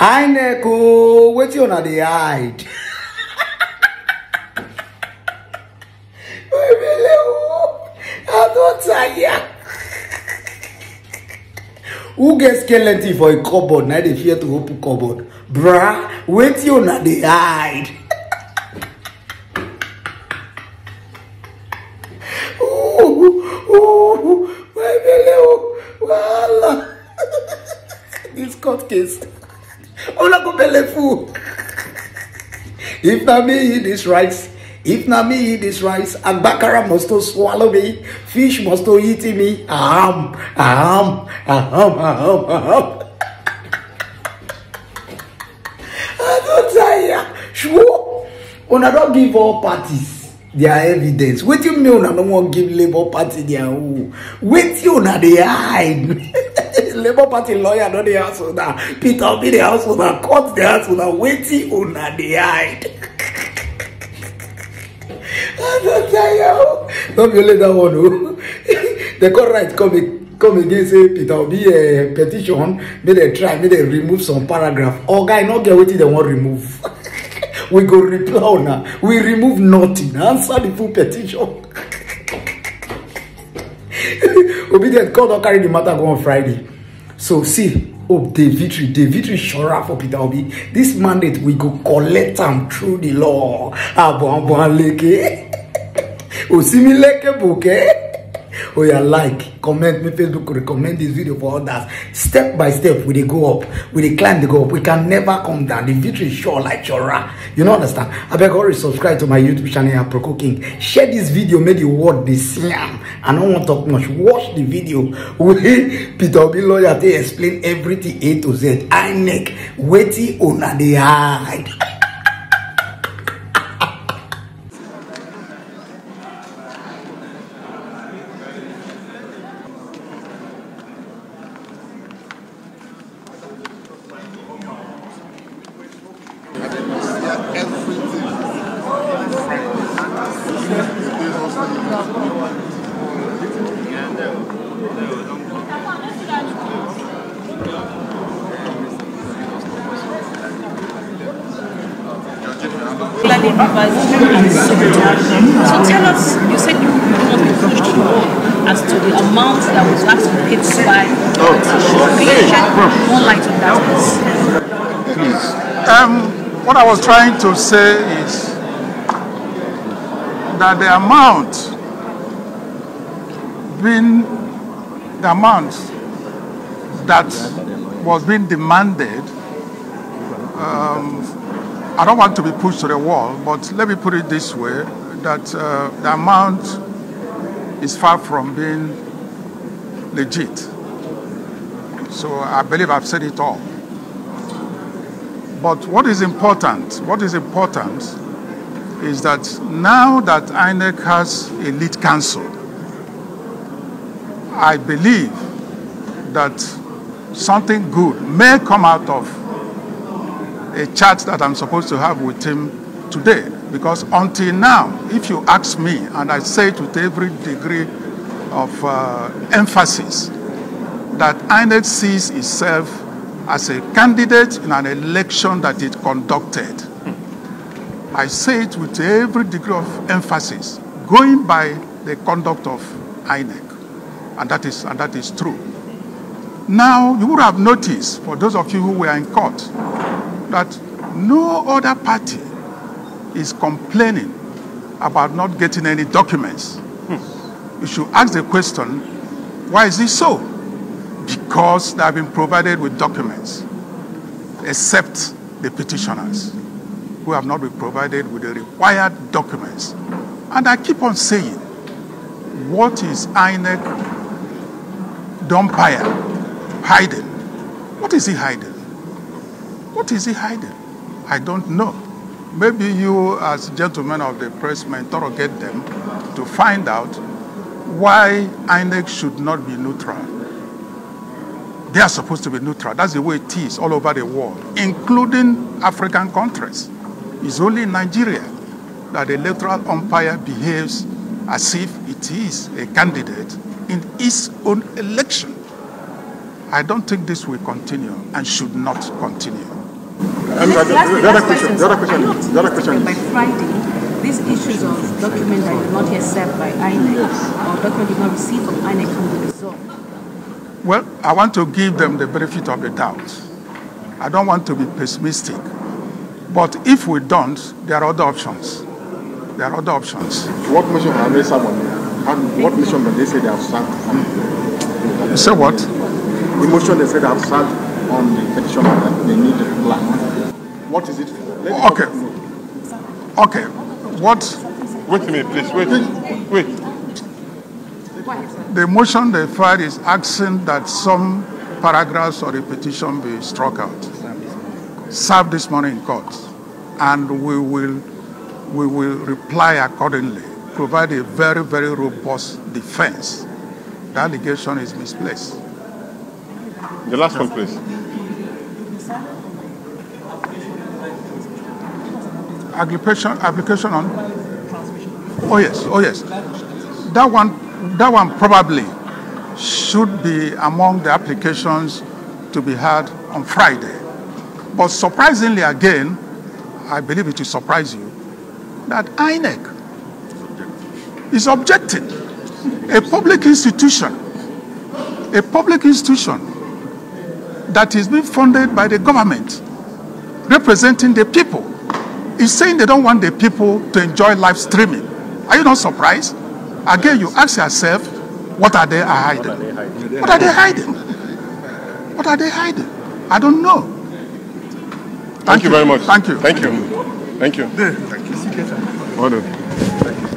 inec ooo wetin una dey hide. Ebele ooo i don tire who get skeleton for a cupboard na dey fear to open cupboard. Bra wetin una dey hide. Wahala. This court case full if na me eat this rice. If na me eat this rice. Agbakara must to swallow me. Fish must to eat me. Aham aham aham aham aham. I don tire sure una don give all parties their evidence. Wetin me una no wan give labour party their own? Wetin una dey hide labour party lawyer no dey house una peter obi dey house una court dey house una wetin una dey hide? I don tire o no be only that one o dem come write come come again say peter obi uh, petition make dem try make dem remove some paragraph. Oga i no get wetin dem wan remove. We go reply una. We remove nothing. Answer the full petition. Obedient god don carry the matter go on friday so see hope dey victory dey victory sure for peter obi. This mandate we go collect am through the law. Aboanboanleke osimileke boke oya like comment make facebook recommend this video for others. Step by step we dey go up. We dey climb dey go up. We can never come down. The victory sure like chora. You no understand? Abeg hurry subscribe to my youtube channel aproko king. Share this video make the world dey see am. I no wan talk much. Watch the video. Wey peter obi lawyer take explain everything a to z. Inec wetin una dey hide. Gladys Rivers and So tell us, you said you want to be pushed to the wall as to the amount that was actually paid by the petition. Can you shed more light on that, please? Please. Um, what I was trying to say is that the amount being the amount that was being demanded um, I don't want to be pushed to the wall, but let me put it this way that uh, the amount is far from being legit. So I believe I've said it all. But what is important, what is important is that now that INEC has a lead counsel, I believe that something good may come out of a chat that I'm supposed to have with him today. Because until now, if you ask me, and I say it with every degree of uh, emphasis, that INEC sees itself as a candidate in an election that it conducted. I say it with every degree of emphasis, going by the conduct of INEC, and that is, and that is true. Now, you would have noticed, for those of you who were in court, that no other party is complaining about not getting any documents. Hmm. You should ask the question, why is this so? Because they have been provided with documents, except the petitioners, who have not been provided with the required documents. And I keep on saying, what is INEC Dumpire hiding? What is he hiding? What is he hiding? I don't know. Maybe you, as gentlemen of the press, may interrogate them to find out why INEC should not be neutral. They are supposed to be neutral. That's the way it is all over the world, including African countries. It's only in Nigeria that the electoral umpire behaves as if it is a candidate in its own election. I don't think this will continue and should not continue. Um, Last- the, last- the other last question, question, the other question, Are you is- the other question optimistic that is, by Friday, these issues of documents that did not yet served by INEC or documents did not receive from INEC can be resolved? Well, I want to give them the benefit of the doubt. I don't want to be pessimistic. But if we don't, there are other options. There are other options. what mission have they served on it? And what mission did they say they have served on? You say what? The motion they said they have served on the petition that they need the plan. What is it for? Let Okay. Okay. What Wait a minute, please. Wait. Wait. the motion they filed is asking that some paragraphs or the petition be struck out. Serve this morning in court. And we will we will reply accordingly, provide a very, very robust defense. The allegation is misplaced. The last one, please. application application on oh yes oh yes that one that one probably should be among the applications to be had on friday but surprisingly again i believe it will surprise you that inec is objecting a public institution a public institution that is being funded by the government representing the people is saying they don't want the people to enjoy live streaming. Are you not surprised? Again, you ask yourself, what are they hiding? What are they hiding? What are they hiding? I don't know. Thank, you very much. Thank you. Thank you. Thank you. Thank done.